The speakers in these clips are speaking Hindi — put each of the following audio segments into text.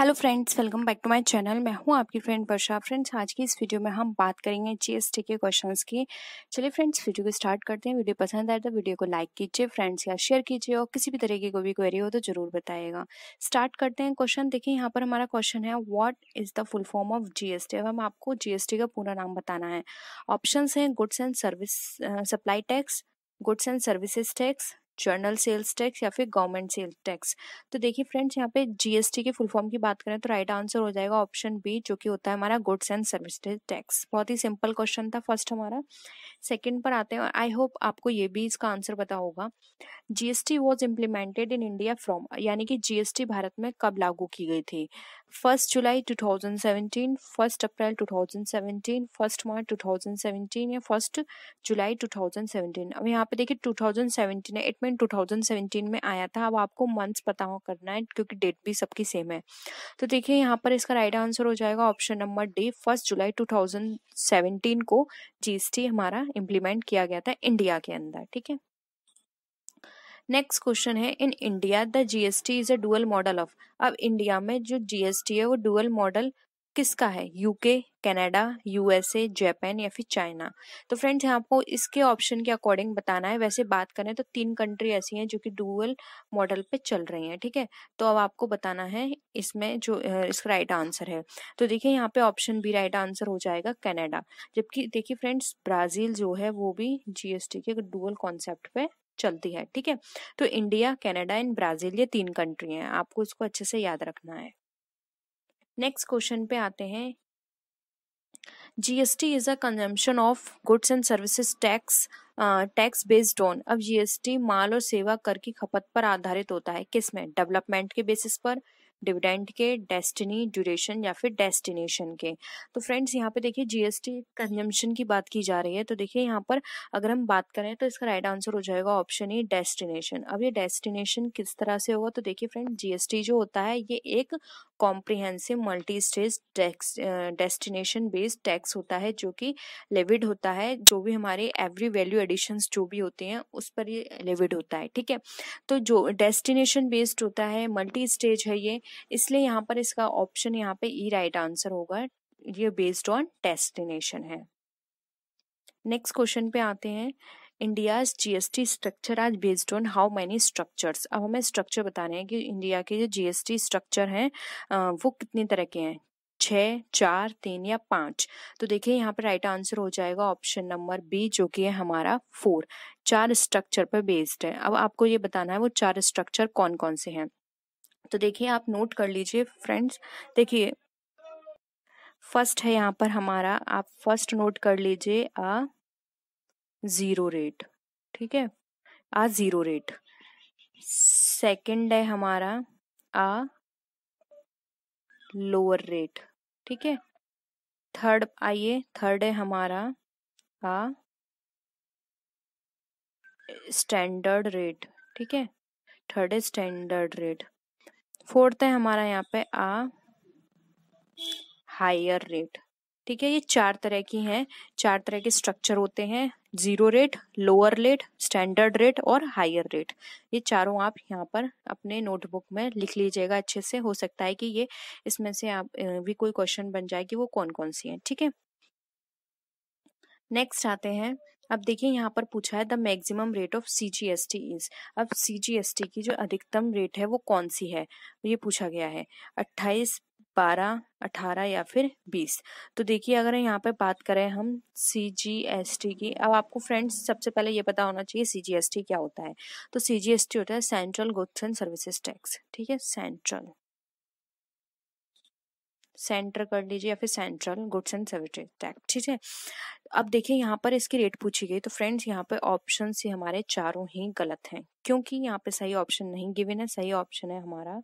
Hello friends welcome back to my channel मैं हूँ आपकी फ्रेंड वर्षा। फ्रेंड्स आज की इस वीडियो में हम बात करेंगे जीएसटी के क्वेश्चंस की। चलिए फ्रेंड्स वीडियो को स्टार्ट करते हैं। वीडियो पसंद आए तो वीडियो को लाइक कीजिए फ्रेंड्स या शेयर कीजिए और किसी भी तरह की कोई भी क्वेरी हो तो ज़रूर बताइएगा। स्टार्ट करते हैं क्वेश्चन देखिए, यहाँ पर हमारा क्वेश्चन है what is the full form of GST अब हम आपको जीएसटी का पूरा नाम बताना है। ऑप्शन है goods and service supply tax goods and services tax general sales tax या फिर गवर्नमेंट सेल्स टैक्स तो देखिए फ्रेंड्स यहाँ पे जीएसटी के फुल फॉर्म की बात करें तो राइट आंसर हो जाएगा ऑप्शन बी जो कि होता है हमारा गुड्स एंड सर्विसेज़ टैक्स बहुत ही सिंपल क्वेश्चन था फ़र्स्ट हमारा. सेकेंड पर आते हैं आई होप आपको ये भी इसका आंसर पता होगा. GST was implemented in India from यानी कि जीएसटी भारत में कब लागू की गई थी? First July 2017 first April 2017 first March 2017 या फ़र्स्ट जुलाई 2017 अब यहाँ पे देखिए 2017 है इट मीन 2017 में आया था। अब आपको मंथ्स पता हो करना है, क्योंकि डेट भी सबकी सेम है। तो देखिए यहाँ पर इसका राइट आंसर हो जाएगा option number D first July 2017 को जीएसटी हमारा इम्प्लीमेंट किया गया था इंडिया के अंदर, ठीक है? नेक्स्ट क्वेश्चन है in India the GST is a dual model of अब इंडिया में जो जीएसटी है, वो डुअल मॉडल किसका है? यूके कनाडा यूएसए जापान या फिर चाइना तो फ्रेंड्स यहाँ आपको इसके ऑप्शन के अकॉर्डिंग बताना है। वैसे बात करें तो तीन कंट्री ऐसी हैं जो कि डुअल मॉडल पे चल रही हैं, ठीक है? तो अब आपको बताना है इसमें जो इसका राइट आंसर है। तो देखिए, यहाँ पे ऑप्शन बी राइट आंसर हो जाएगा कनाडा जबकि देखिए फ्रेंड्स ब्राज़ील जो है, वो भी जीएसटी के डुअल कॉन्सेप्ट पे चलती है, ठीक है? तो इंडिया, कनाडा एंड ब्राज़ील ये तीन कंट्री हैं, आपको इसको अच्छे से याद रखना है। नेक्स्ट क्वेश्चन पे आते हैं। GST is a consumption of goods and services tax tax based on अब जीएसटी माल और सेवा कर की खपत पर आधारित होता है किसमें डेवलपमेंट के बेसिस पर डिविडेंड के, डेस्टिनी, ड्यूरेशन या फिर डेस्टिनेशन के। तो फ्रेंड्स, यहाँ पे देखिए जीएसटी कंजम्पशन की बात की जा रही है तो देखिए यहाँ पर अगर हम बात करें तो इसका राइट आंसर हो जाएगा ऑप्शन ई डेस्टिनेशन अब ये डेस्टिनेशन किस तरह से होगा तो देखिए फ्रेंड जीएसटी जो होता है, ये एक comprehensive multi stage tax destination based tax होता है, जो कि लेविड होता है, जो भी हमारे एवरी वैल्यू एडिशन जो भी होते हैं, उस पर ये लेविड होता है, ठीक है? तो जो डेस्टिनेशन बेस्ड होता है मल्टी स्टेज है ये, इसलिए यहाँ पर इसका ऑप्शन यहाँ पे ई राइट आंसर होगा, ये बेस्ड ऑन डेस्टिनेशन है। नेक्स्ट क्वेश्चन पे आते हैं। इंडियाज जीएसटी स्ट्रक्चर आज based on how many structures अब हमें स्ट्रक्चर बताने हैं कि इंडिया के जो जीएसटी स्ट्रक्चर हैं वो कितनी तरह के हैं? छ चार, तीन या पाँच? तो देखिए, यहाँ पर राइट आंसर हो जाएगा ऑप्शन नंबर बी जो कि है हमारा फोर चार स्ट्रक्चर पर बेस्ड है। अब आपको ये बताना है, वो चार स्ट्रक्चर कौन कौन से हैं? तो देखिए, आप नोट कर लीजिए फ्रेंड्स देखिए फ़र्स्ट है यहाँ पर हमारा, आप फ़र्स्ट नोट कर लीजिए ज़ीरो रेट, ठीक है? आ ज़ीरो रेट। सेकंड है हमारा आ लोअर रेट, ठीक है? थर्ड, आइए, थर्ड है हमारा आ स्टैंडर्ड रेट, ठीक है? थर्ड है स्टैंडर्ड रेट। फोर्थ है हमारा यहाँ पे आ हायर रेट, ठीक है? ये चार तरह की हैं, चार तरह के स्ट्रक्चर होते हैं। Zero rate, lower rate, standard rate और हायर रेट। ये चारों आप यहाँ पर अपने नोटबुक में लिख लीजिएगा, अच्छे से। हो सकता है कि ये इसमें से आप भी कोई क्वेश्चन बन जाए कि वो कौन कौन सी हैं, ठीक है? नेक्स्ट आते हैं। अब देखिए, यहाँ पर पूछा है, the maximum rate of C G S T is? अब सी जी एस टी की जो अधिकतम रेट है, वो कौन सी है? ये पूछा गया है। अट्ठाईस बारह, अठारह या फिर बीस। तो देखिए, अगर यहाँ पे बात करें हम सी जी एस टी की, अब आपको फ्रेंड्स सबसे पहले ये पता होना चाहिए सी जी एस टी क्या होता है। तो सी जी एस टी होता है central goods and services tax ठीक है? सेंट्रल सेंटर कर लीजिए या फिर central goods and services tax ठीक है? अब देखिए, यहाँ पर इसकी रेट पूछी गई तो फ्रेंड्स यहाँ पे ऑप्शन से हमारे चारों ही गलत हैं, क्योंकि यहाँ पे सही ऑप्शन नहीं गिवन है, सही ऑप्शन है हमारा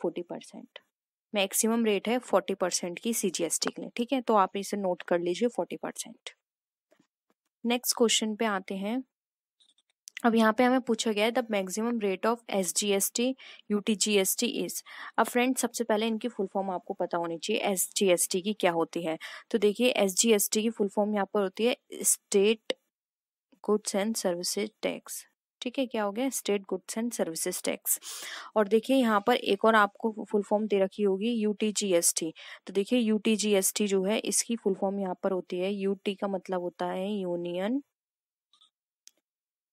फोर्टी परसेंट मैक्सिमम रेट है फोर्टी परसेंट की सीजीएसटी के लिए, ठीक है? तो आप इसे नोट कर लीजिए फोर्टी परसेंट। नेक्स्ट क्वेश्चन पे आते हैं। अब यहाँ पे हमें पूछा गया है, the maximum rate of S G S T U T G S T is? अब फ्रेंड, सबसे पहले इनकी फुल फॉर्म आपको पता होनी चाहिए एस जी एस टी की क्या होती है। तो देखिए एस जी एस टी की फुल फॉर्म यहाँ पर होती है state goods and services tax. ठीक है, क्या हो गया? State goods and services tax और देखिए, यहाँ पर एक और आपको फुल फॉर्म दे रखी होगी यूटीजीएसटी तो देखिए यूटीजीएसटी जो है, इसकी फुल फॉर्म यहाँ पर होती है। यूटी का मतलब होता है यूनियन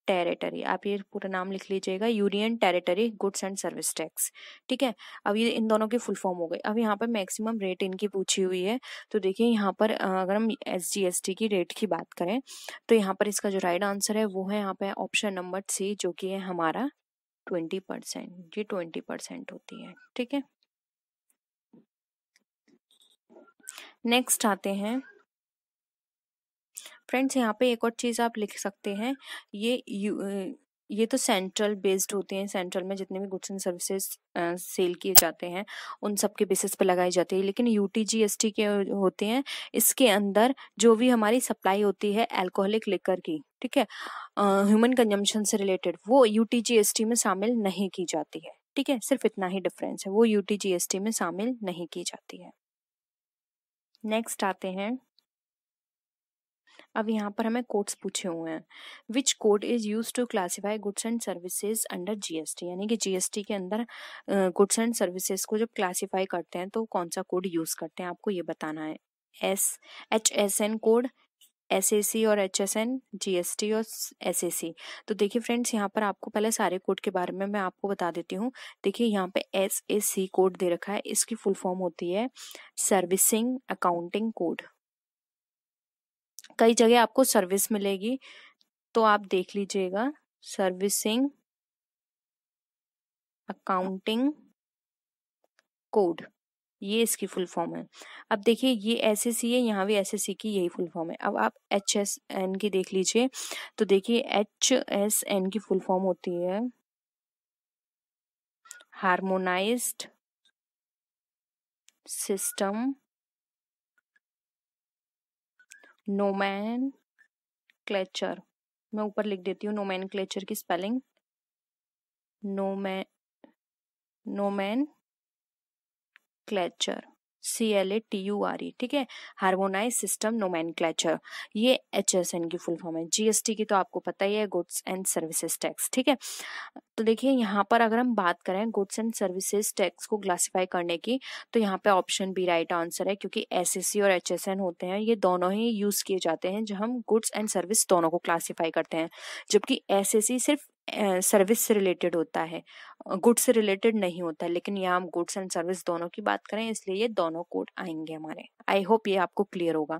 टेरिटरी, आप ये पूरा नाम लिख लीजिएगा union territory, goods and service tax, ठीक है? अब ये इन दोनों की फुल फॉर्म हो गई अब यहाँ पर मैक्सिमम रेट इनकी पूछी हुई है तो देखिए यहाँ पर अगर हम एस जी की रेट की बात करें तो यहाँ पर इसका जो राइट आंसर है वो है यहाँ पे ऑप्शन नंबर सी, जो कि है हमारा ट्वेंटी परसेंट ये ट्वेंटी परसेंट होती है, ठीक है? नेक्स्ट आते हैं फ्रेंड्स, यहाँ पे एक और चीज़ आप लिख सकते हैं, ये यू, ये तो सेंट्रल बेस्ड होते हैं, सेंट्रल में जितने भी गुड्स एंड सर्विसेज़ सेल किए जाते हैं, उन सब के बेसिस पे लगाई जाती है, लेकिन यू टी के होते हैं, इसके अंदर जो भी हमारी सप्लाई होती है अल्कोहलिक लिकर की, ठीक है ह्यूमन कंजम्पशन से रिलेटेड वो यूटीजीएसटी में शामिल नहीं की जाती है, ठीक है, सिर्फ़ इतना ही डिफरेंस है, वो यूटीजीएसटी में शामिल नहीं की जाती है। नेक्स्ट आते हैं। अब यहाँ पर हमें कोड्स पूछे हुए हैं। Which code is use to classify goods and services under GST यानी कि जीएसटी के अंदर गुड्स एंड सर्विसेज़ को जब क्लासीफाई करते हैं तो कौन सा कोड यूज़ करते हैं? आपको ये बताना है। S H S N code S A C और H S N G S T और एस ए सी तो देखिए फ्रेंड्स यहाँ पर आपको पहले सारे कोड के बारे में मैं आपको बता देती हूँ। देखिए यहाँ पे एस ए सी कोड दे रखा है। इसकी फुल फॉर्म होती है सर्विसिंग अकाउंटिंग कोड कई जगह आपको सर्विस मिलेगी तो आप देख लीजिएगा। सर्विसिंग अकाउंटिंग कोड, ये इसकी फुल फॉर्म है। अब देखिए, ये एस एस सी है, यहाँ भी एस सी की यही फुल फॉर्म है। अब आप एच एस एन की देख लीजिए तो देखिए, एच एस एन की फुल फॉर्म होती है। हार्मोनाइज्ड सिस्टम नोमैन क्लेचर मैं ऊपर लिख देती हूँ नोमैन क्लेचर की spelling nomen nomenclature C L A T U R E ठीक है? हार्मोनाइज सिस्टम नोमैन ये एच एस एन की फुल फॉर्म है। जीएसटी की तो आपको पता ही है गुड्स एंड सर्विसेज़ टैक्स ठीक है? तो देखिए, यहाँ पर अगर हम बात करें गुड्स एंड सर्विसेज़ टैक्स को क्लासिफाई करने की तो यहाँ पे ऑप्शन बी राइट आंसर है, क्योंकि एस एस सी और एच एस एन होते हैं, ये दोनों ही यूज़ किए जाते हैं, जब हम गुड्स एंड सर्विस दोनों को क्लासीफाई करते हैं। जबकि एस एस सी सिर्फ़ सर्विस से रिलेटेड होता है। गुड्स से रिलेटेड नहीं होता है लेकिन यहाँ हम गुड्स एंड सर्विस दोनों की बात करें, इसलिए ये दोनों कोड आएँगे हमारे। आई होप ये आपको क्लियर होगा।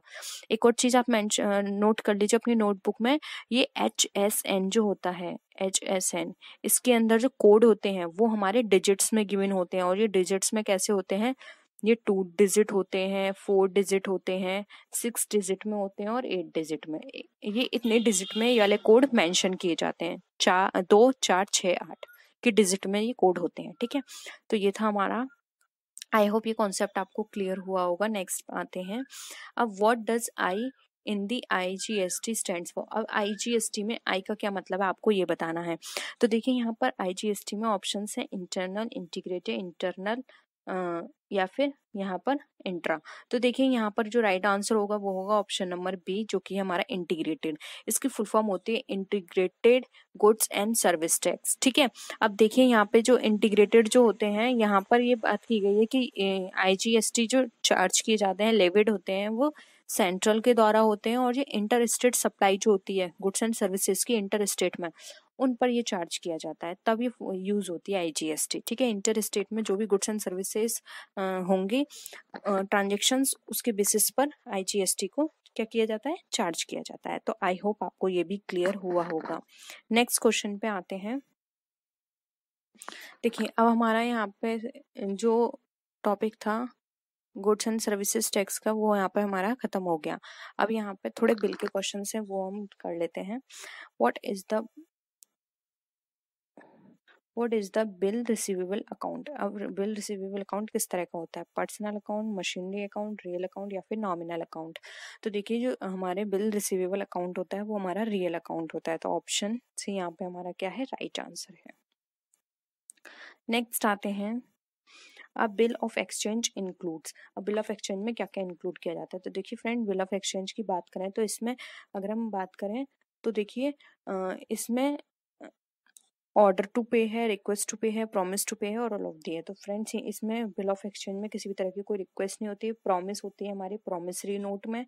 एक और चीज़ आप मैं नोट कर लीजिए अपनी नोटबुक में, ये एच एस एन जो होता है, एच एस एन, इसके अंदर जो कोड होते हैं, वो हमारे डिजिट्स में गिवन होते हैं, और ये डिजिट्स में कैसे होते हैं? ये टू डिजिट होते हैं, फोर डिजिट होते हैं, सिक्स डिजिट में होते हैं और एट डिजिट में। ये इतने डिजिट में ये वाले कोड मेंशन किए जाते हैं, चार, दो, चार छ आठ के डिजिट में ये कोड होते हैं, ठीक है? तो ये था हमारा। आई होप ये कॉन्सेप्ट आपको क्लियर हुआ होगा। नेक्स्ट आते हैं। अब what does I in the I G S T stand for अब आई जी एस टी में आई का क्या मतलब है, आपको ये बताना है। तो देखिए यहाँ पर आई जी एस टी में ऑप्शन है इंटरनल इंटीग्रेटेड इंटरनल या फिर यहाँ पर इंट्रा तो देखिए यहाँ पर जो राइट आंसर होगा, वो होगा ऑप्शन नंबर बी जो कि हमारा इंटीग्रेटेड इसकी फुल फॉर्म होती है integrated goods and service tax ठीक है? अब देखिए यहाँ पे जो इंटीग्रेटेड जो होते हैं, यहाँ पर ये बात की गई है कि आईजीएसटी जो चार्ज किए जाते हैं लेविड होते हैं, वो सेंट्रल के द्वारा होते हैं और ये इंटर स्टेट सप्लाई जो होती है गुड्स एंड सर्विसेज़ की इंटर स्टेट में। उन पर ये चार्ज किया जाता है, तब ये यूज़ होती है आईजीएसटी ठीक है? इंटर स्टेट में जो भी गुड्स एंड सर्विसेज़ होंगे ट्रांजेक्शन उसके बेसिस पर आईजीएसटी को क्या किया जाता है? चार्ज किया जाता है। तो आई होप आपको ये भी क्लियर हुआ होगा। नेक्स्ट क्वेश्चन पे आते हैं। देखिए, अब हमारा यहाँ पे, जो टॉपिक था गुड्स एंड सर्विसेज़ टैक्स का, वो यहाँ पे हमारा खत्म हो गया। अब यहाँ पे थोड़े बिल के क्वेश्चन हैं, वो हम कर लेते हैं। What is the what is the bill receivable account अब बिल रिसीवेबल अकाउंट किस तरह का होता है? Personal account machinery account real account या फिर नॉमिनल अकाउंट तो देखिए जो हमारे बिल रिसीवेबल अकाउंट होता है, वो हमारा रियल अकाउंट होता है। तो ऑप्शन से यहाँ पे हमारा क्या है? राइट right आंसर है। नेक्स्ट आते हैं। अब बिल ऑफ़ एक्सचेंज इंक्लूड्स अब बिल ऑफ़ एक्सचेंज में क्या क्या इंक्लूड किया जाता है? तो देखिए फ्रेंड बिल ऑफ़ एक्सचेंज की बात करें तो इसमें अगर हम बात करें तो देखिए इसमें ऑर्डर टू पे है रिक्वेस्ट टू पे है प्रॉमिस टू पे है और ऑल ऑफ़ दी है तो फ्रेंड्स इसमें बिल ऑफ़ एक्सचेंज में किसी भी तरह की कोई रिक्वेस्ट नहीं होती प्रॉमिस होती है हमारी प्रॉमिसरी नोट में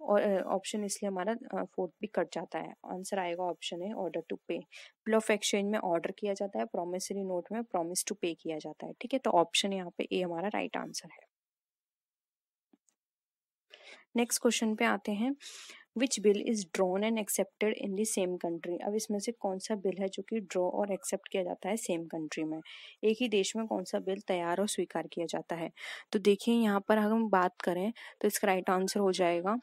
और ऑप्शन इसलिए हमारा फोर्थ भी कट जाता है। आंसर आएगा ऑप्शन है order to pay bill of exchange में ऑर्डर किया जाता है प्रॉमिसरी नोट में प्रॉमिस टू पे किया जाता है, ठीक है? तो ऑप्शन यहाँ पे ए हमारा राइट right आंसर है। नेक्स्ट क्वेश्चन पे आते हैं। Which bill is drawn and accepted in the same country अब इसमें से कौन सा बिल है जो कि ड्रॉ और एक्सेप्ट किया जाता है सेम कंट्री में? एक ही देश में कौन सा बिल तैयार और स्वीकार किया जाता है? तो देखिए, यहाँ पर हम बात करें तो इसका राइट आंसर हो जाएगा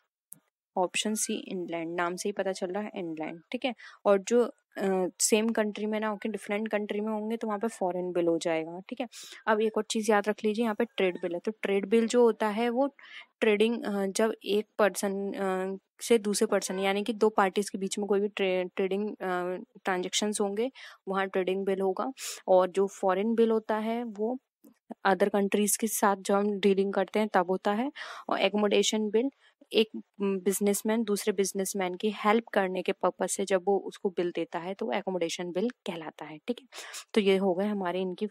ऑप्शन सी इंग्लैंड नाम से ही पता चल रहा है इंग्लैंड ठीक है? और जो सेम कंट्री में ना होके डिफरेंट कंट्री में होंगे तो वहाँ पे फॉरेन बिल हो जाएगा ठीक है? अब एक और चीज़ याद रख लीजिए यहाँ पे ट्रेड बिल है। तो ट्रेड बिल जो होता है वो ट्रेडिंग जब एक पर्सन से दूसरे पर्सन यानी कि दो पार्टीज़ के बीच में कोई भी ट्रे, ट्रेडिंग ट्रांजेक्शन होंगे वहाँ ट्रेडिंग बिल होगा। और जो फॉरेन बिल होता है वो अदर कंट्रीज़ के साथ जब हम डीलिंग करते हैं तब होता है। और एकोमोडेशन बिल एक बिजनेसमैन, दूसरे बिजनेसमैन की हेल्प करने के पर्पज से जब वो उसको बिल देता है तो एकोमोडेशन बिल कहलाता है, ठीक है? तो ये हो गए हमारे इनकी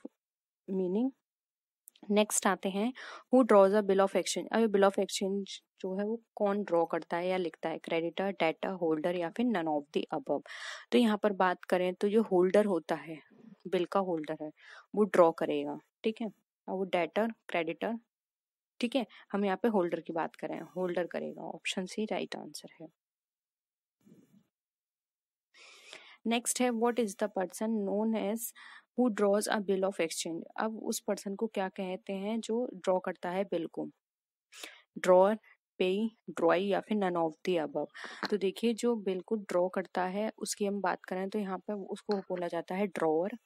मीनिंग नेक्स्ट आते हैं who draws a bill of exchange अब बिल ऑफ़ एक्सचेंज जो है, वो कौन ड्रॉ करता है या लिखता है? क्रेडिटर डेटा होल्डर या फिर नन ऑफ़ द अबव तो यहाँ पर बात करें तो जो होल्डर होता है, बिल का होल्डर है, वो ड्रॉ करेगा, ठीक है? और वो डेटर क्रेडिटर ठीक है? हम यहाँ पे होल्डर की बात करें होल्डर करेगा। ऑप्शन सी राइट आंसर है। नेक्स्ट है what is the person known as who draws a bill of exchange अब उस पर्सन को क्या कहते हैं जो ड्रॉ करता है बिल को? ड्रॉर पे ड्रॉई या फिर नन ऑफ़ दी अबव तो देखिए, जो बिल को ड्रॉ करता है, उसकी हम बात करें तो यहाँ पे उसको बोला जाता है ड्रॉअर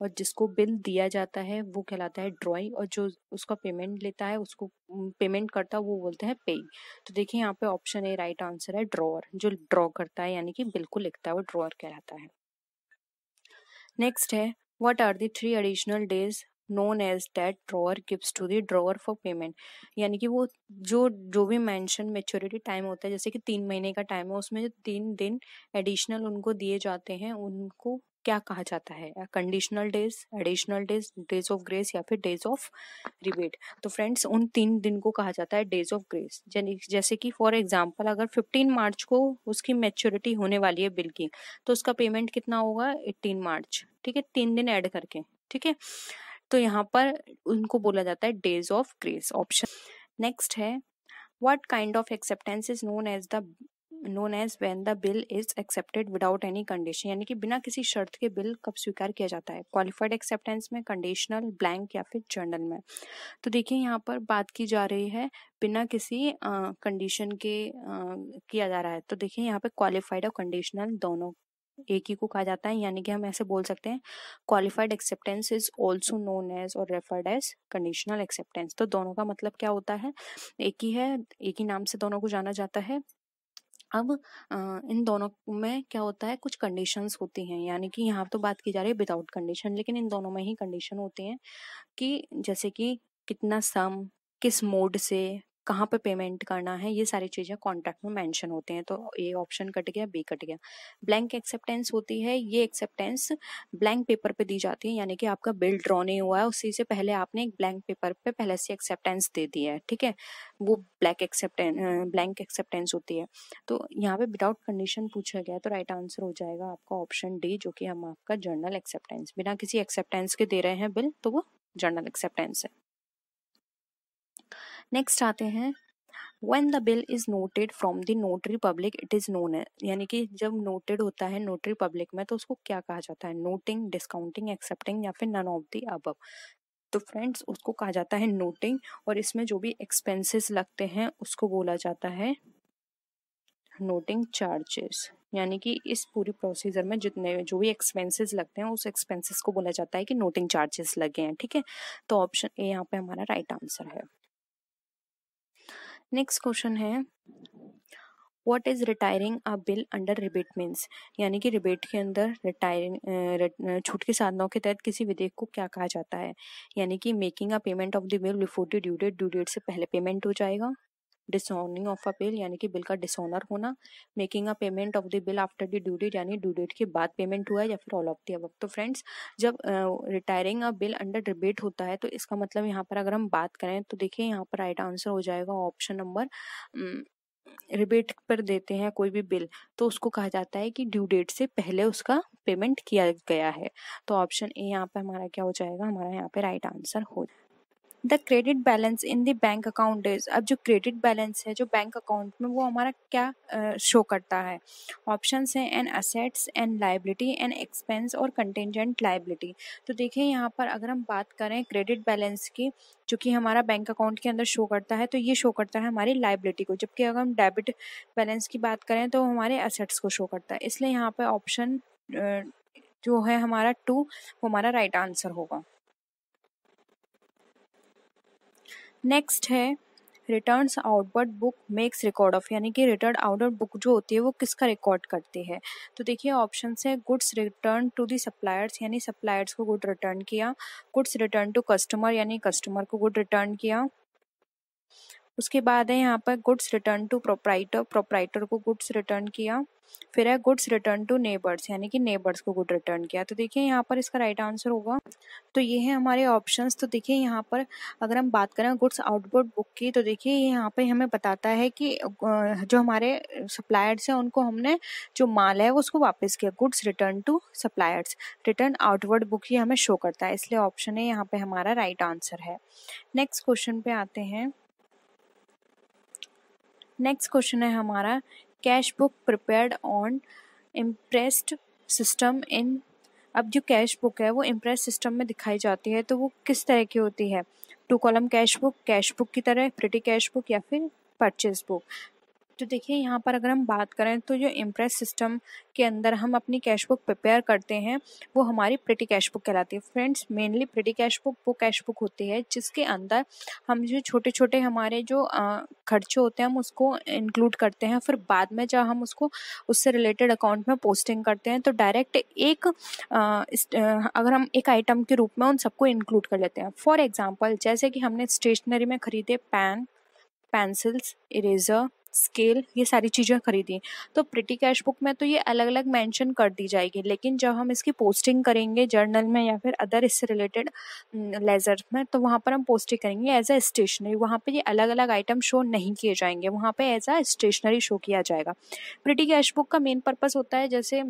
और जिसको बिल दिया जाता है, वो कहलाता है ड्रॉई और जो उसका पेमेंट लेता है, उसको पेमेंट करता है, वो बोलते हैं पे। तो देखिए यहाँ पे ऑप्शन ए राइट आंसर है ड्रॉअर, जो ड्रॉ करता है, यानी कि बिल को लिखता है, वो ड्रॉअर कहलाता है। नेक्स्ट है, What are the three additional days known as date drawer gives to the drawer for payment यानी कि वो जो जो भी मेंशन मेच्योरिटी टाइम होता है, जैसे कि तीन महीने का टाइम है, उसमें जो तीन दिन एडिशनल उनको दिए जाते हैं, उनको क्या कहा जाता है? Conditional days additional days days of grace या फिर डेज़ ऑफ़ रिबेट तो फ्रेंड्स उन तीन दिन को कहा जाता है डेज़ ऑफ़ ग्रेस जैसे कि फॉर एग्जांपल अगर 15 मार्च को उसकी मेच्योरिटी होने वाली है बिल की तो उसका पेमेंट कितना होगा? 18 मार्च. ठीक है? तीन दिन ऐड करके. ठीक है? तो यहाँ पर उनको बोला जाता है days of grace option next है what kind of acceptance is known as the known as when the bill is accepted without any condition यानी कि बिना किसी शर्त के बिल कब स्वीकार किया जाता है? क्वालिफाइड एक्सेप्टेंस में कंडीशनल ब्लैंक या फिर जर्नल में। तो देखिए यहाँ पर बात की जा रही है बिना किसी कंडीशन के आ, किया जा रहा है। तो देखिए यहाँ पे क्वालिफाइड और कंडीशनल दोनों एक ही को कहा जाता है यानी कि हम ऐसे बोल सकते हैं qualified acceptance is also known as और रेफर्ड एज कंडीशनल एक्सेप्टेंस तो दोनों का मतलब क्या होता है? एक ही है एक ही नाम से दोनों को जाना जाता है। अब इन दोनों में क्या होता है, कुछ कंडीशंस होती हैं। यानी कि यहाँ तो बात की जा रही है विदाउट कंडीशन लेकिन इन दोनों में ही कंडीशन होते हैं कि जैसे कि कितना सम किस मोड से कहाँ पे पेमेंट करना है, ये सारी चीज़ें कॉन्ट्रैक्ट में मेंशन होते हैं तो ए ऑप्शन कट गया, बी कट गया। ब्लैंक एक्सेप्टेंस होती है, ये एक्सेप्टेंस ब्लैंक पेपर पे दी जाती है, यानी कि आपका बिल ड्रॉ नहीं हुआ है, उसी से पहले आपने एक ब्लैंक पेपर पे पहले से एक्सेप्टेंस दे दिया है, ठीक है? वो ब्लैक एक्सेप्टेंस ब्लैंक एक्सेप्टेंस होती है। तो यहाँ पे विदाउट कंडीशन पूछा गया तो राइट आंसर हो जाएगा आपका ऑप्शन डी, जो कि हम आपका जर्नल एक्सेप्टेंस, बिना किसी एक्सेप्टेंस के दे रहे हैं बिल तो वो जर्नल एक्सेप्टेंस है। नेक्स्ट आते हैं। When the bill is noted from the notary public, it is known यानी कि जब नोटेड होता है नोटरी पब्लिक में तो उसको क्या कहा जाता है? नोटिंग डिस्काउंटिंग एक्सेप्टिंग या फिर none of the above तो फ्रेंड्स उसको कहा जाता है नोटिंग और इसमें जो भी एक्सपेंसेस लगते हैं, उसको बोला जाता है नोटिंग चार्जेस यानी कि इस पूरी प्रोसीजर में जितने जो भी एक्सपेंसेस लगते हैं, उस एक्सपेंसेस को बोला जाता है कि नोटिंग चार्जेस लगे हैं, ठीक है? तो ऑप्शन ए यहाँ पे हमारा राइट आंसर है। नेक्स्ट क्वेश्चन है what is retiring a bill under rebate means यानी कि रिबेट के अंदर रिटायरिंग छूट के साधनों के तहत किसी विधेयक को क्या कहा जाता है? यानी कि making a payment of the bill before the due date due date से पहले पेमेंट हो जाएगा। डिसोनिंग ऑफ़ अ बिल यानी कि बिल का डिसऑनर होना making a payment of the bill after the due date यानी ड्यू डेट के बाद पेमेंट हुआ है या फिर ऑल ऑफ़ द तो फ्रेंड्स जब retiring a bill under debate होता है तो इसका मतलब यहाँ पर अगर हम बात करें तो देखिए यहाँ पर राइट आंसर हो जाएगा ऑप्शन नंबर रिबेट पर देते हैं कोई भी बिल तो उसको कहा जाता है कि ड्यू डेट से पहले उसका पेमेंट किया गया है। तो ऑप्शन ए यहाँ पर हमारा क्या हो जाएगा? हमारा यहाँ पे राइट आंसर हो the credit balance in the bank account is, अब जो क्रेडिट बैलेंस है, जो बैंक अकाउंट में, वो हमारा क्या शो करता है? ऑप्शन है an assets and liability and expense और कंटेंजेंट लाइबिलिटी तो देखिए, यहाँ पर अगर हम बात करें क्रेडिट बैलेंस की, जो कि हमारा बैंक अकाउंट के अंदर शो करता है तो ये शो करता है हमारी लाइबिलिटी को। जबकि अगर हम डेबिट बैलेंस की बात करें तो हमारे असेट्स को शो करता है। इसलिए यहाँ पर ऑप्शन जो है हमारा टू वो हमारा राइट आंसर होगा। नेक्स्ट है return outward book makes record of यानी कि रिटर्न आउटवर्ड बुक जो होती है वो किसका रिकॉर्ड करती है? तो देखिए ऑप्शन है goods return to the suppliers यानी सप्लायर्स को गुड रिटर्न किया गुड्स रिटर्न टू कस्टमर यानी कस्टमर को गुड रिटर्न किया उसके बाद है यहाँ पर goods return to proprietor proprietor को गुड्स रिटर्न किया, फिर है गुड्स रिटर्न टू नेबर्स यानी कि नेबर्स को गुड रिटर्न किया। तो देखिए यहाँ पर इसका राइट आंसर होगा। तो ये है हमारे ऑप्शंस तो देखिए यहाँ पर अगर हम बात करें गुड्स आउटपुट बुक की तो देखिए ये यहाँ पे हमें बताता है कि जो हमारे सप्लायर्स हैं, उनको हमने जो माल है उसको वापस किया। Goods return to suppliers return outward book ही हमें शो करता है। इसलिए ऑप्शन है यहाँ पे हमारा राइट आंसर है। नेक्स्ट क्वेश्चन पे आते हैं। नेक्स्ट क्वेश्चन है हमारा cash book prepared on imprest system in अब जो कैश बुक है वो इम्प्रेस सिस्टम में दिखाई जाती है तो वो किस तरह की होती है? Two column cash book cash book की तरह प्रिटी कैश बुक या फिर परचेज बुक तो देखिए, यहाँ पर अगर हम बात करें तो जो इम्प्रेस सिस्टम के अंदर हम अपनी कैश बुक प्रिपेयर करते हैं, वो हमारी प्रिटी कैश बुक कहलाती है। Friends mainly petty cash book वो कैश बुक होती है, जिसके अंदर हम जो छोटे छोटे हमारे जो खर्चे होते हैं, हम उसको इंक्लूड करते हैं, फिर बाद में जब हम उसको, उससे रिलेटेड अकाउंट में पोस्टिंग करते हैं तो डायरेक्ट एक अगर हम एक आइटम के रूप में उन सबको इंक्लूड कर लेते हैं। फॉर एग्ज़ाम्पल जैसे कि हमने स्टेशनरी में खरीदे पेन पेंसिल्स इरेज़र स्केल ये सारी चीज़ें खरीदी। तो प्रिटी कैश बुक में तो ये अलग अलग मेंशन कर दी जाएगी, लेकिन जब हम इसकी पोस्टिंग करेंगे जर्नल में या फिर अदर इससे रिलेटेड लेजर में तो वहाँ पर हम पोस्टिंग करेंगे एज अ स्टेशनरी वहाँ पर ये अलग अलग आइटम शो नहीं किए जाएँगे, वहाँ पर एज अ स्टेशनरी शो किया जाएगा। प्रिटी कैश बुक का मेन पर्पज़ होता है जैसे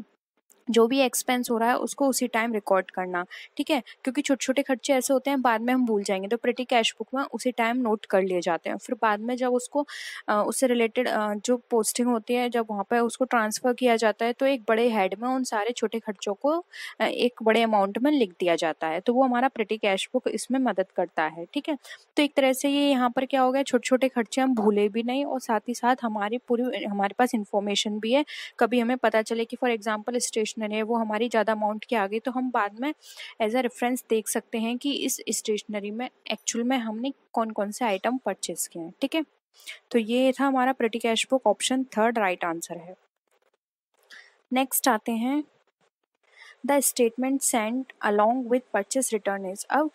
जो भी एक्सपेंस हो रहा है, उसको उसी टाइम रिकॉर्ड करना, ठीक है? क्योंकि छोटे छोटे खर्चे ऐसे होते हैं, बाद में हम भूल जाएँगे। तो प्रिटी कैश बुक में उसी टाइम नोट कर लिए जाते हैं। फिर बाद में जब उसको उससे रिलेटेड जो पोस्टिंग होती है, जब वहाँ पर उसको ट्रांसफ़र किया जाता है तो एक बड़े हेड में उन सारे छोटे खर्चों को एक बड़े अमाउंट में लिख दिया जाता है। तो वो हमारा प्रिटी कैश बुक इसमें मदद करता है, ठीक है? तो एक तरह से ये यहाँ पर क्या हो गया छोटे छोटे खर्चे हम भूले भी नहीं और साथ ही साथ हमारी पूरी, हमारे पास इंफॉर्मेशन भी है। कभी हमें पता चले कि फॉर एग्ज़ाम्पल स्टेशन स्टेशनरी है, वो हमारी ज़्यादा अमाउंट की आ गई तो हम बाद में एज अ रेफरेंस देख सकते हैं कि इस स्टेशनरी में एक्चुअल में हमने कौन कौन से आइटम परचेज किए हैं, ठीक है? तो ये था हमारा petty cash book option third right answer है। नेक्स्ट आते हैं। The statement send along with purchase return is अब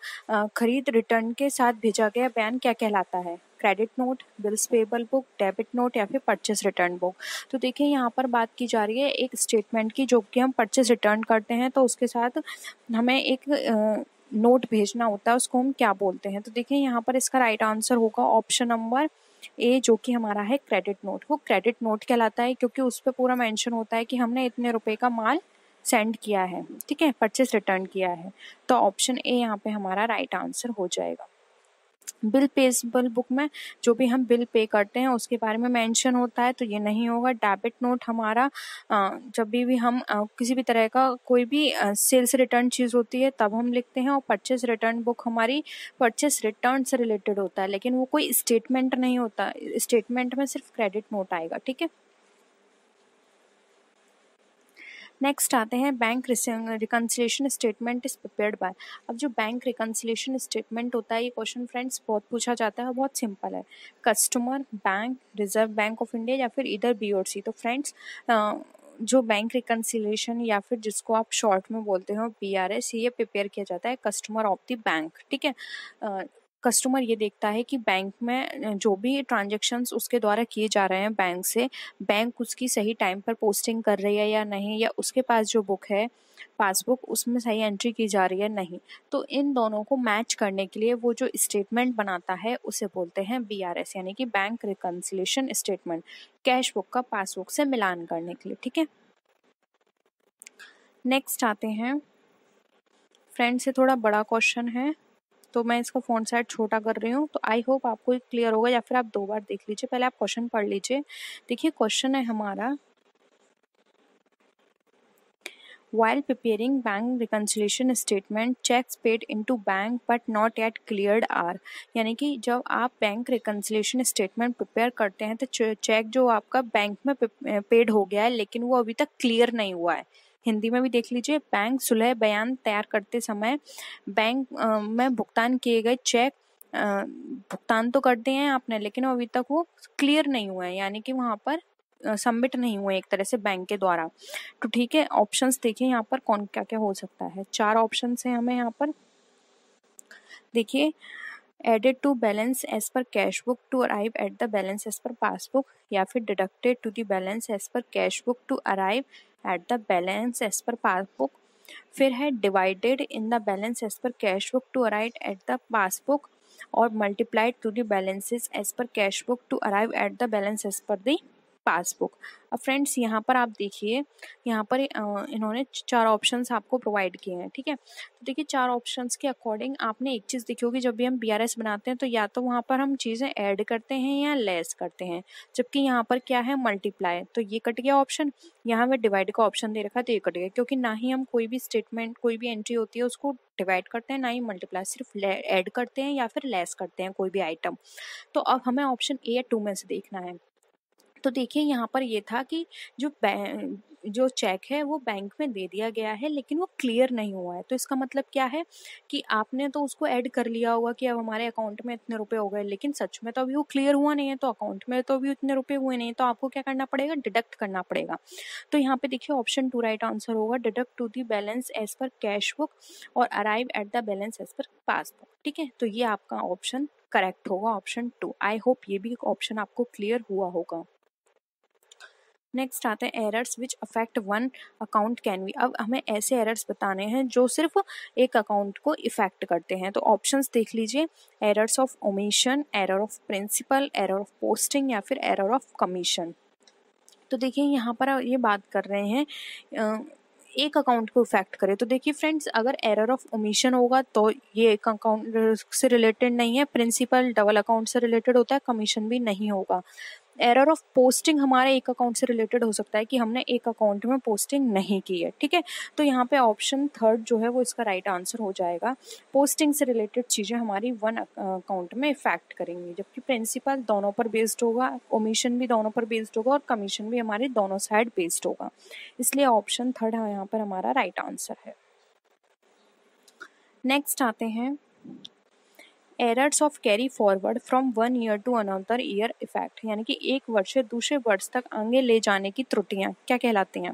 खरीद रिटर्न के साथ भेजा गया बयान क्या कहलाता है? Credit note bills payable book debit note या फिर परचेस रिटर्न बुक तो देखिए, यहाँ पर बात की जा रही है एक स्टेटमेंट की जो कि हम परचेस रिटर्न करते हैं तो उसके साथ हमें एक नोट भेजना होता है, उसको हम क्या बोलते हैं? तो देखिए, यहाँ पर इसका राइट आंसर होगा ऑप्शन नंबर ए जो कि हमारा है क्रेडिट नोट वो क्रेडिट नोट कहलाता है क्योंकि उस पर पूरा मेंशन होता है कि हमने इतने रुपए का माल सेंड किया है, ठीक है? परचेस रिटर्न किया है. तो ऑप्शन ए यहाँ पे हमारा राइट आंसर हो जाएगा. बिल पेबल बुक में, जो भी हम बिल पे करते हैं, उसके बारे में मेंशन होता है तो ये नहीं होगा। डेबिट नोट हमारा जब भी भी हम किसी भी तरह का कोई भी सेल्स रिटर्न चीज़ होती है, तब हम लिखते हैं और परचेस रिटर्न बुक हमारी परचेस रिटर्न से रिलेटेड होता है, लेकिन वो कोई स्टेटमेंट नहीं होता। स्टेटमेंट में सिर्फ़ क्रेडिट नोट आएगा, ठीक है? नेक्स्ट आते हैं bank reconciliation statement is prepared by अब जो बैंक रिकन्सिलेशन स्टेटमेंट होता है, ये क्वेश्चन फ्रेंड्स बहुत पूछा जाता है बहुत सिंपल है। Customer bank reserve bank of India या फिर इधर बी और सी तो फ्रेंड्स जो बैंक रिकन्सिलेशन या फिर जिसको आप शॉर्ट में बोलते हो बी आर एस ये प्रिपेयर किया जाता है कस्टमर ऑफ़ द बैंक ठीक है? कस्टमर ये देखता है कि बैंक में जो भी ट्रांजेक्शन्स उसके द्वारा किए जा रहे हैं बैंक से, बैंक उसकी सही टाइम पर पोस्टिंग कर रही है या नहीं, या उसके पास जो बुक है, पासबुक, उसमें सही एंट्री की जा रही है नहीं। तो इन दोनों को मैच करने के लिए वो जो स्टेटमेंट बनाता है, उसे बोलते हैं बीआरएस यानी कि bank reconciliation statement, cash book का पासबुक से मिलान करने के लिए, ठीक है? नेक्स्ट आते हैं। फ्रेंड से थोड़ा बड़ा क्वेश्चन है। तो मैं इसको फ़ोन साइड छोटा कर रही हूँ तो आई होप आपको क्लियर होगा या फिर आप दो बार देख लीजिए। पहले आप क्वेश्चन पढ़ लीजिए। देखिए क्वेश्चन है हमारा। While preparing bank reconciliation statement, checks paid into bank but not yet cleared are यानी कि जब आप बैंक रिकन्सिलेशन स्टेटमेंट प्रिपेयर करते हैं तो चेक जो आपका बैंक में पेड हो गया है लेकिन वो अभी तक क्लियर नहीं हुआ है। हिंदी में भी देख लीजिए बैंक सुलह बयान तैयार करते समय बैंक में भुगतान किए गए चेक भुगतान तो कर दिए हैं आपने, लेकिन अभी तक वो क्लियर नहीं हुआ है, यानी कि वहाँ पर सबमिट नहीं हुए एक तरह से बैंक के द्वारा। तो ठीक है ऑप्शंस देखिए यहाँ पर कौन क्या क्या हो सकता है। चार ऑप्शन है हमें यहाँ पर। देखिए added to balance as per cash book to arrive at the balance as per passbook या फिर deducted to the balance as per cash book to arrive at the balance as per passbook फिर है divided in the balance as per cash book to arrive at the passbook और multiplied to the balances as per cash book to arrive at the balance as per the passbook. अब फ्रेंड्स, यहाँ पर आप देखिए, यहाँ पर इन्होंने चार ऑप्शंस आपको प्रोवाइड किए हैं, ठीक है? तो देखिए, चार ऑप्शंस के अकॉर्डिंग आपने एक चीज़ देखी होगी, जब भी हम बी बनाते हैं तो या तो वहाँ पर हम चीज़ें ऐड करते हैं या लेस करते हैं, जबकि यहाँ पर क्या है, मल्टीप्लाई। तो ये कट गया ऑप्शन, यहाँ में डिवाइड का ऑप्शन दे रखा है तो ये कट गया, क्योंकि ना ही हम कोई भी स्टेटमेंट, कोई भी एंट्री होती है, उसको डिवाइड करते हैं, ना ही मल्टीप्लाई, सिर्फ़ ऐड करते हैं या फिर लेस करते हैं कोई भी आइटम। तो अब हमें ऑप्शन ए या टू में से देखना है। तो देखिए, यहाँ पर ये था कि जो जो चेक है वो बैंक में दे दिया गया है, लेकिन वो क्लियर नहीं हुआ है। तो इसका मतलब क्या है कि आपने तो उसको ऐड कर लिया होगा कि अब हमारे अकाउंट में इतने रुपए हो गए, लेकिन सच में तो अभी वो क्लियर हुआ नहीं है तो अकाउंट में तो अभी इतने रुपए हुए नहीं तो आपको क्या करना पड़ेगा? डिडक्ट करना पड़ेगा। तो यहाँ पे देखिए, ऑप्शन टू राइट आंसर होगा, deduct to the balance as per cash book और arrive at the balance as per passbook, ठीक है? तो ये आपका ऑप्शन करेक्ट होगा, ऑप्शन टू। आई होप ये भी ऑप्शन आपको क्लियर हुआ होगा। नेक्स्ट आते हैं errors which affect one account can be अब हमें ऐसे एरर्स बताने हैं जो सिर्फ़ एक अकाउंट को इफ़ेक्ट करते हैं। तो ऑप्शंस देख लीजिए। Errors of omission error of principle error of posting या फिर एरर ऑफ़ कमीशन तो देखिए यहाँ पर ये बात कर रहे हैं एक अकाउंट को इफ़ेक्ट करे। तो देखिए फ्रेंड्स अगर एरर ऑफ़ ओमिशन होगा तो ये एक अकाउंट से रिलेटेड नहीं है। प्रिंसिपल डबल अकाउंट से रिलेटेड होता है कमीशन भी नहीं होगा। एरर ऑफ़ पोस्टिंग हमारे एक अकाउंट से रिलेटेड हो सकता है कि हमने एक अकाउंट में पोस्टिंग नहीं की है, ठीक है? तो यहाँ पे ऑप्शन थर्ड जो है वो इसका राइट right आंसर हो जाएगा। पोस्टिंग से रिलेटेड चीज़ें हमारी वन अकाउंट में इफ़ेक्ट करेंगी, जबकि प्रिंसिपल दोनों पर बेस्ड होगा ओमिशन भी दोनों पर बेस्ड होगा और कमीशन भी हमारे दोनों साइड बेस्ड होगा। इसलिए ऑप्शन थर्ड यहाँ पर हमारा राइट right आंसर है। नेक्स्ट आते हैं। Errors of carry forward from one year to another year effect यानी कि एक वर्ष से दूसरे वर्ष तक आगे ले जाने की त्रुटियाँ, क्या कहलाती हैं?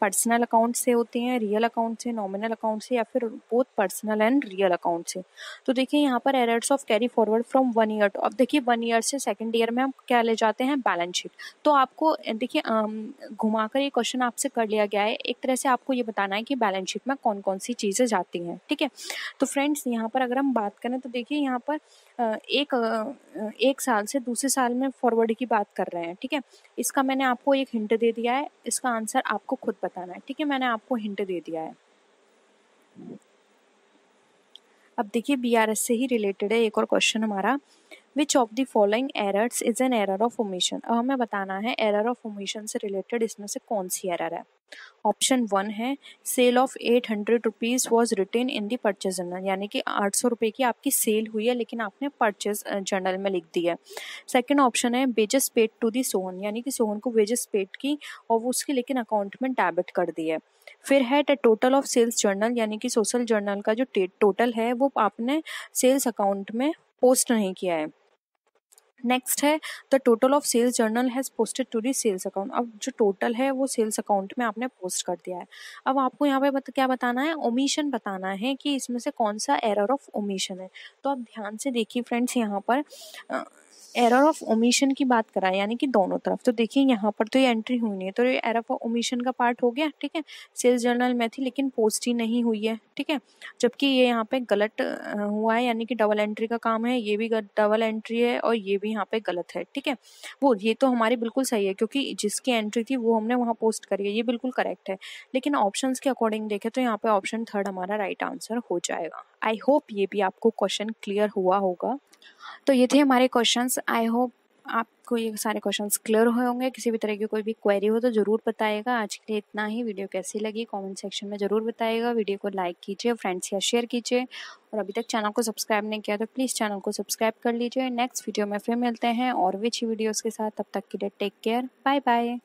पर्सनल अकाउंट से होती हैं रियल अकाउंट से नॉमिनल अकाउंट से या फिर both personal and real account से। तो देखिए, यहाँ पर errors of carry forward from one year to अब देखिए वन ईयर से सेकंड ईयर में हम क्या ले जाते हैं? बैलेंस शीट तो आपको, देखिए घुमाकर ये क्वेश्चन आपसे कर लिया गया है। एक तरह से आपको ये बताना है कि बैलेंस शीट में कौन कौन सी चीज़ें जाती हैं, ठीक है? तो फ्रेंड्स यहाँ पर अगर हम बात करें तो देखिए, यहाँ पर एक एक साल से दूसरे साल में फॉरवर्ड की बात कर रहे हैं, ठीक है? इसका मैंने आपको एक हिंट दे दिया है, इसका आंसर आपको खुद बताना है, ठीक है? मैंने आपको हिंट दे दिया है। अब देखिए बीआरएस से ही रिलेटेड है, एक और क्वेश्चन हमारा which of the following errors is an error of omission अब हमें बताना है एरर ऑफ़ ओमिशन से रिलेटेड इसमें से कौन सी एरर है? ऑप्शन वन है sale of eight hundred rupees was written in the purchase journal यानी कि आठ सौ रुपये की आपकी सेल हुई है, लेकिन आपने परचेज जर्नल में लिख दी है। सेकेंड ऑप्शन है wages paid to the Sohan यानी कि सोहन को वेजेस पेड की और वो उसकी लेकिन अकाउंट में डेबिट कर दी है। फिर है टोटल ऑफ़ सेल्स जर्नल यानी कि सोशल जर्नल का जो टोटल है, वो आपने सेल्स अकाउंट में पोस्ट नहीं किया है। नेक्स्ट है the total of sales journal has posted to the sales account अब जो टोटल है वो सेल्स अकाउंट में आपने पोस्ट कर दिया है। अब आपको यहाँ पे बत, क्या बताना है? ओमिशन बताना है कि इसमें से कौन सा एरर ऑफ़ ओमिशन है। तो आप ध्यान से देखिए फ्रेंड्स यहाँ पर एरर ऑफ़ ओमिशन की बात कराएँ यानी कि दोनों तरफ़। तो देखिए, यहाँ पर तो ये एंट्री हुई नहीं है तो ये एरर ऑफ़ ओमिशन का पार्ट हो गया, ठीक है? सेल्स जर्नल में थी, लेकिन पोस्ट ही नहीं हुई है, ठीक है? जबकि ये यहाँ पे गलत हुआ है, यानी कि डबल एंट्री का काम है, ये भी डबल एंट्री है और ये भी यहाँ पे गलत है, ठीक है? वो, ये तो हमारी बिल्कुल सही है, क्योंकि जिसकी एंट्री थी, वो हमने वहाँ पोस्ट करी है, ये बिल्कुल करेक्ट है। लेकिन ऑप्शन के अकॉर्डिंग देखें तो यहाँ पे ऑप्शन थर्ड हमारा राइट आंसर हो जाएगा। आई होप ये भी आपको क्वेश्चन क्लियर हुआ होगा। तो ये थे हमारे क्वेश्चंस आई होप आपको ये सारे क्वेश्चंस क्लियर हुए होंगे. किसी भी तरह की कोई भी क्वेरी हो तो ज़रूर बताएगा. आज के लिए इतना ही. वीडियो कैसी लगी? कमेंट सेक्शन में ज़रूर बताएगा. वीडियो को लाइक कीजिए फ्रेंड्स या शेयर कीजिए. और अभी तक चैनल को सब्सक्राइब नहीं किया तो प्लीज़ चैनल को सब्सक्राइब कर लीजिए. नेक्स्ट वीडियो में फिर मिलते हैं और भी अच्छी वीडियोज़ के साथ. तब तक के लिए टेक केयर बाय बाय